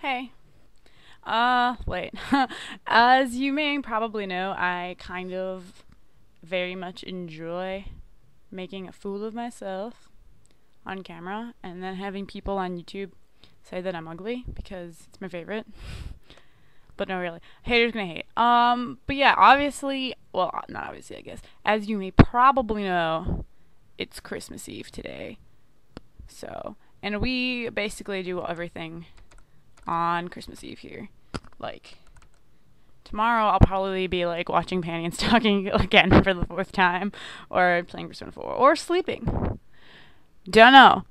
Hey. Uh, wait. As you may probably know, I kind of very much enjoy making a fool of myself on camera and then having people on YouTube say that I'm ugly because it's my favorite. but no, really. Haters gonna hate. Um, but yeah, obviously, well, not obviously, I guess. As you may probably know, it's Christmas Eve today. So, and we basically do everything on Christmas Eve here. Like, tomorrow I'll probably be like watching Panty and Stocking again for the fourth time, or playing Persona 4, or sleeping. Don't know.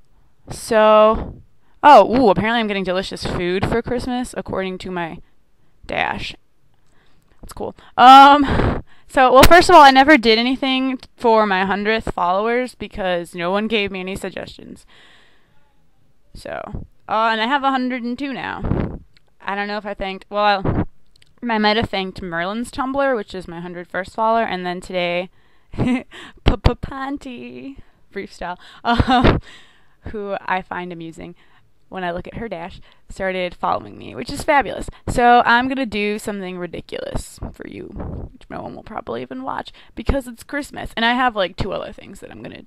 So, oh, ooh, apparently I'm getting delicious food for Christmas, according to my dash. That's cool. Um, so, well, first of all, I never did anything for my 100th followers because no one gave me any suggestions. So, uh, and I have 102 now. I don't know if I thanked, well, I might have thanked Merlin's Tumblr, which is my 101st follower, and then today, Panty, freestyle, uh, who I find amusing when I look at her dash, started following me, which is fabulous. So I'm gonna do something ridiculous for you, which no one will probably even watch because it's Christmas, and I have like two other things that I'm gonna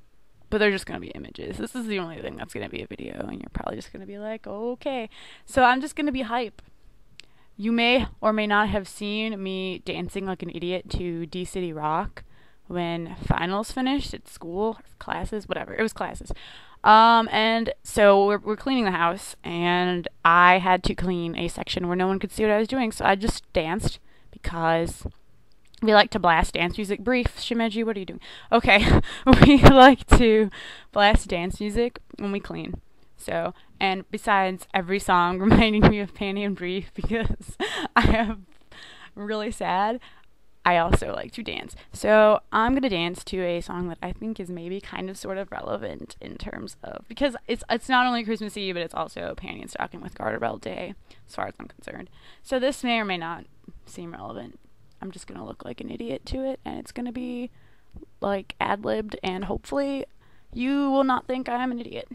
but they're just going to be images. This is the only thing that's going to be a video, and you're probably just going to be like, okay. So I'm just going to be hype. You may or may not have seen me dancing like an idiot to D City Rock when finals finished at school, classes, whatever. It was classes. Um, and so we're, we're cleaning the house, and I had to clean a section where no one could see what I was doing, so I just danced because we like to blast dance music. Brief, Shimeji, what are you doing? Okay, we like to blast dance music when we clean. So, and besides every song reminding me of Panty and Brief because I am really sad, I also like to dance. So, I'm going to dance to a song that I think is maybe kind of sort of relevant in terms of because it's it's not only Christmas Eve, but it's also Panty and Stocking with Garterbelt Day as far as I'm concerned. So, this may or may not seem relevant I'm just gonna look like an idiot to it, and it's gonna be like ad libbed, and hopefully you will not think I'm an idiot.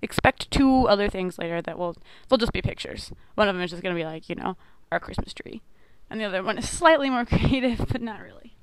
Expect two other things later that will they'll just be pictures. One of them is just gonna be like you know our Christmas tree, and the other one is slightly more creative, but not really.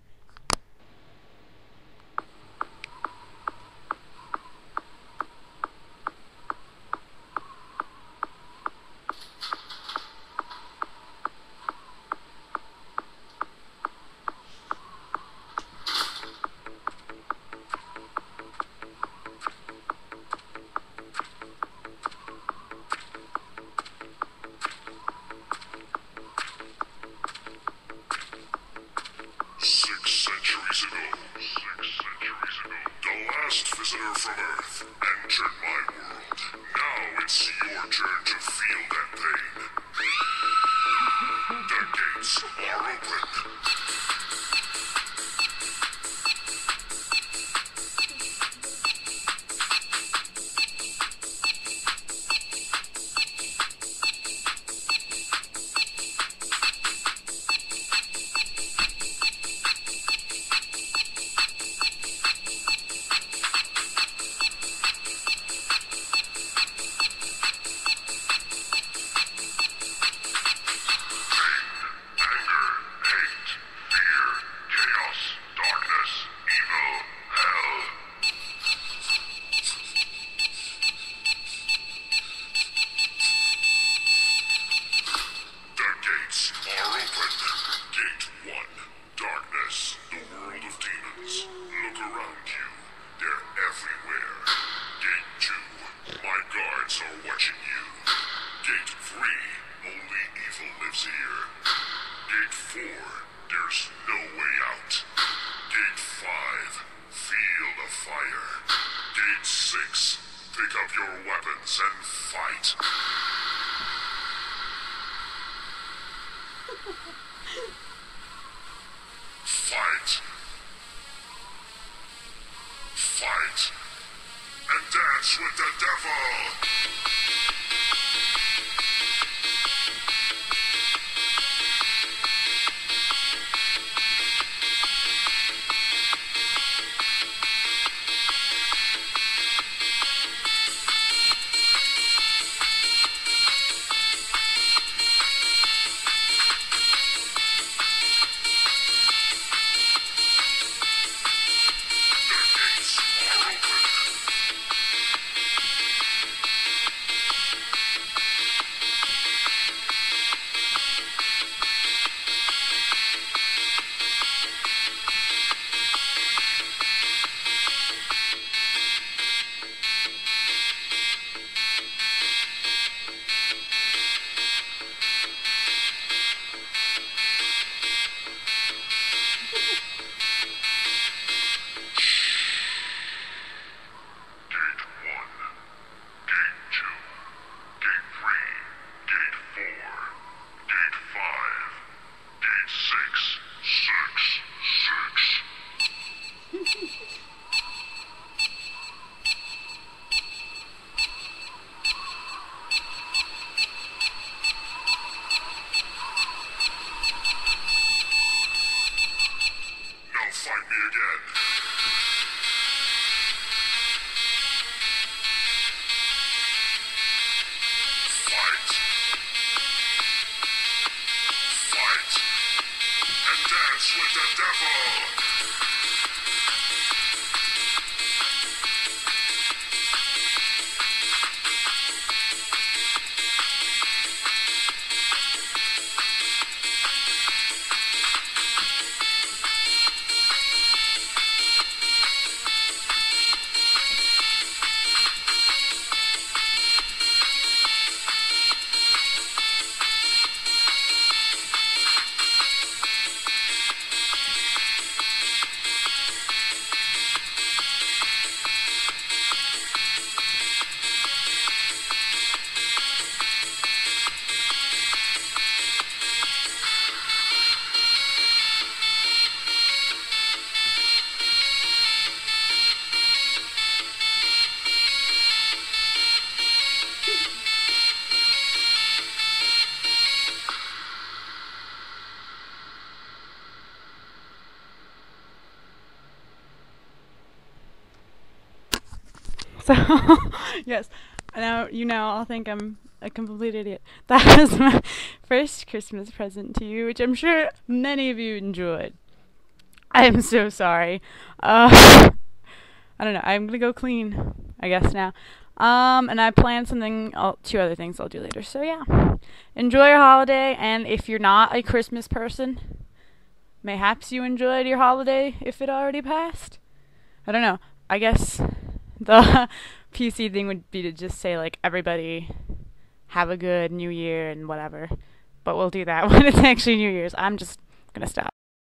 Gates are open. Gate 1. Darkness, the world of demons. Look around you. They're everywhere. Gate 2. My guards are watching you. Gate 3. Only evil lives here. Gate 4. There's no way out. Gate 5. Field of fire. Gate 6. Pick up your weapons and fight. Fight! Fight! And dance with the devil! six, six, six. now fight me again. with the devil. So, yes, now you know I'll think I'm a complete idiot. That was my first Christmas present to you, which I'm sure many of you enjoyed. I am so sorry. Uh, I don't know. I'm gonna go clean, I guess now. Um, and I plan something, I'll, two other things I'll do later. So yeah, enjoy your holiday. And if you're not a Christmas person, mayhaps you enjoyed your holiday if it already passed. I don't know. I guess the PC thing would be to just say like everybody have a good New Year and whatever. But we'll do that when it's actually New Year's. I'm just gonna stop.